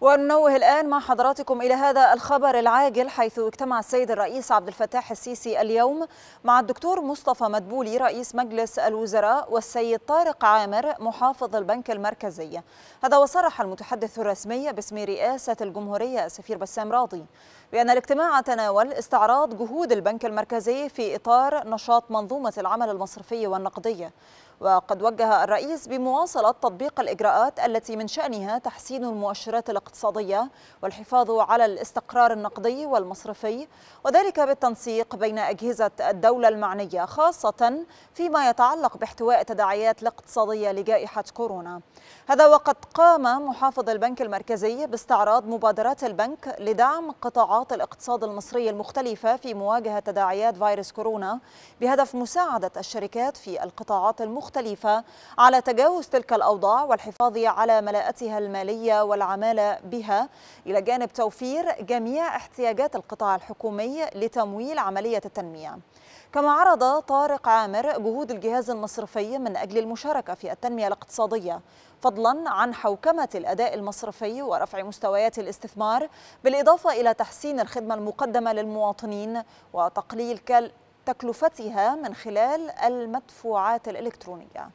وننوه الآن مع حضراتكم إلى هذا الخبر العاجل حيث اجتمع السيد الرئيس عبد الفتاح السيسي اليوم مع الدكتور مصطفى مدبولي رئيس مجلس الوزراء والسيد طارق عامر محافظ البنك المركزي. هذا وصرح المتحدث الرسمي باسم رئاسة الجمهورية السفير بسام راضي بأن الاجتماع تناول استعراض جهود البنك المركزي في إطار نشاط منظومة العمل المصرفي والنقدية وقد وجه الرئيس بمواصلة تطبيق الإجراءات التي من شأنها تحسين المؤشرات الاقتصادية والحفاظ على الاستقرار النقدي والمصرفي وذلك بالتنسيق بين أجهزة الدولة المعنية خاصة فيما يتعلق باحتواء التداعيات الاقتصادية لجائحة كورونا. هذا وقد قام محافظ البنك المركزي باستعراض مبادرات البنك لدعم قطاعات الاقتصاد المصري المختلفة في مواجهة تداعيات فيروس كورونا بهدف مساعدة الشركات في القطاعات المختلفة. مختلفة على تجاوز تلك الأوضاع والحفاظ على ملاءتها المالية والعمالة بها. إلى جانب توفير جميع احتياجات القطاع الحكومي لتمويل عملية التنمية. كما عرض طارق عامر جهود الجهاز المصرفي من أجل المشاركة في التنمية الاقتصادية فضلا عن حوكمة الأداء المصرفي ورفع مستويات الاستثمار بالإضافة إلى تحسين الخدمة المقدمة للمواطنين وتقليل تكلفتها من خلال المدفوعات الإلكترونية.